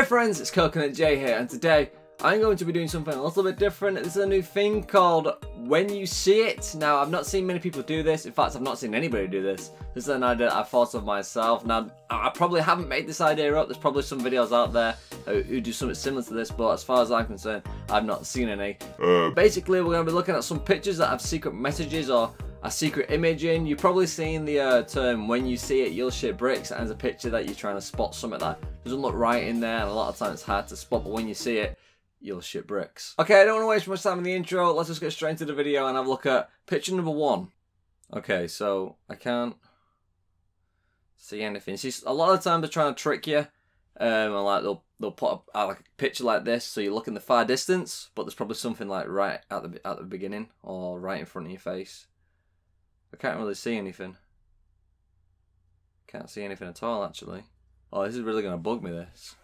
Hey friends, it's CoconutJay here, and today I'm going to be doing something a little bit different. This is a new thing called When You See It. Now, I've not seen many people do this. In fact, I've not seen anybody do this. This is an idea I thought of myself. Now, I probably haven't made this idea up. There's probably some videos out there who do something similar to this, but as far as I'm concerned, I've not seen any. Uh. Basically, we're going to be looking at some pictures that have secret messages or a secret image in. You've probably seen the uh, term when you see it, you'll shit bricks, and a picture that you're trying to spot something that doesn't look right in there, and a lot of times it's hard to spot, but when you see it, you'll shit bricks. Okay, I don't want to waste much time in the intro. Let's just get straight into the video and have a look at picture number one. Okay, so I can't see anything. See, a lot of times they're trying to trick you. Um, and like they'll they'll put a, like a picture like this, so you look in the far distance, but there's probably something like right at the at the beginning or right in front of your face. I can't really see anything. Can't see anything at all, actually. Oh, this is really going to bug me, this.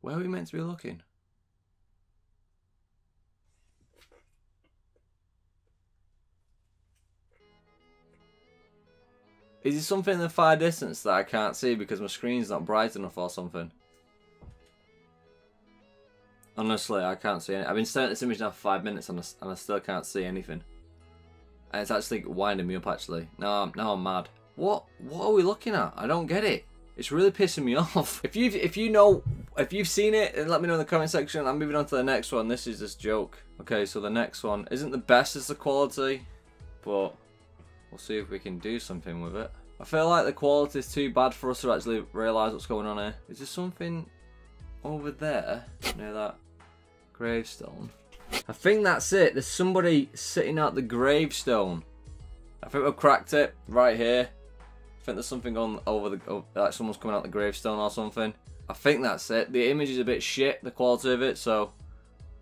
Where are we meant to be looking? Is it something in the far distance that I can't see because my screen's not bright enough or something? Honestly, I can't see any. I've been staring at this image now for five minutes and I, and I still can't see anything. And it's actually winding me up actually. Now I'm, now I'm mad. What what are we looking at? I don't get it. It's really pissing me off. If you if you know if you've seen it, let me know in the comment section. I'm moving on to the next one. This is this joke. Okay, so the next one isn't the best as the quality, but we'll see if we can do something with it. I feel like the quality is too bad for us to actually realise what's going on here. Is there something over there near that gravestone? I think that's it. There's somebody sitting at the gravestone. I think we've cracked it right here. I think there's something on over the, oh, like someone's coming out the gravestone or something. I think that's it. The image is a bit shit, the quality of it, so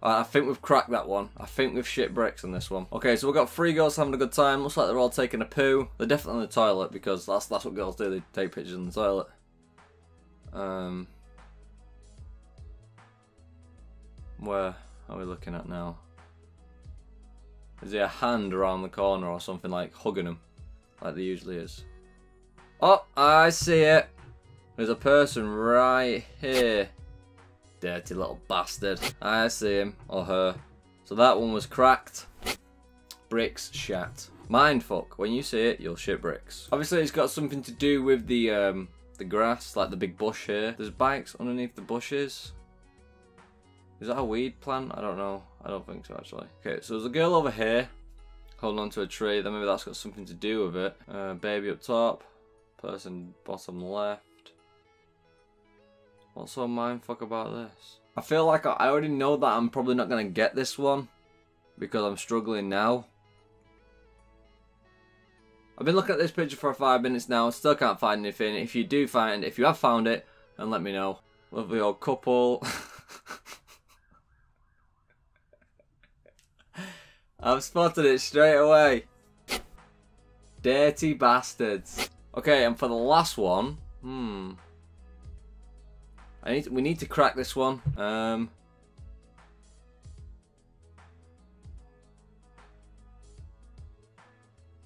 I think we've cracked that one. I think we've shit bricks on this one. Okay, so we've got three girls having a good time. Looks like they're all taking a poo. They're definitely in the toilet because that's that's what girls do. They take pictures in the toilet. Um, where? are we looking at now? Is there a hand around the corner or something like hugging him? Like there usually is. Oh, I see it. There's a person right here. Dirty little bastard. I see him. Or her. So that one was cracked. Bricks shat. Mindfuck. When you see it, you'll shit bricks. Obviously, it's got something to do with the um, the grass, like the big bush here. There's bikes underneath the bushes. Is that a weed plant? I don't know. I don't think so, actually. Okay, so there's a girl over here holding onto a tree. Then maybe that's got something to do with it. Uh, baby up top. Person bottom left. What's so mindfuck about this? I feel like I already know that I'm probably not going to get this one. Because I'm struggling now. I've been looking at this picture for five minutes now. Still can't find anything. If you do find, if you have found it, then let me know. Lovely old couple. I've spotted it straight away. Dirty bastards. Okay, and for the last one, hmm. I need to, we need to crack this one. Um.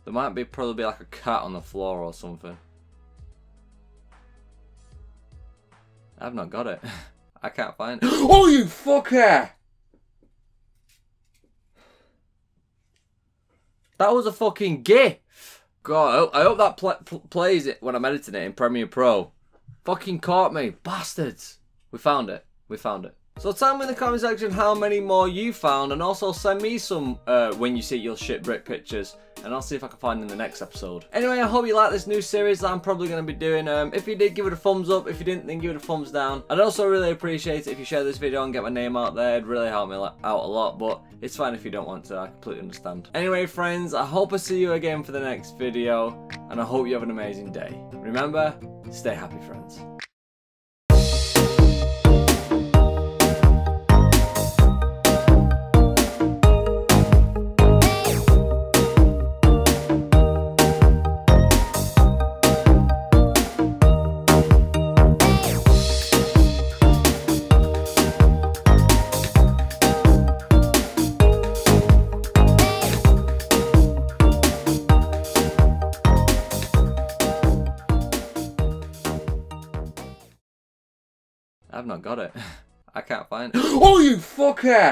There might be probably be like a cat on the floor or something. I've not got it. I can't find it. oh, you fucker! That was a fucking gif. God, I hope, that pl pl plays it when I'm editing it in Premiere Pro. Fucking caught me. Bastards. We found it. We found it. So tell me in the comment section how many more you found and also send me some uh, when you see your shit brick pictures and I'll see if I can find in the next episode. Anyway, I hope you like this new series that I'm probably going to be doing. Um, if you did, give it a thumbs up. If you didn't, then give it a thumbs down. I'd also really appreciate it if you share this video and get my name out there. It'd really help me out a lot, but it's fine if you don't want to. I completely understand. Anyway, friends, I hope I see you again for the next video and I hope you have an amazing day. Remember, stay happy, friends. I've not got it. I can't find it. Oh, you fucker!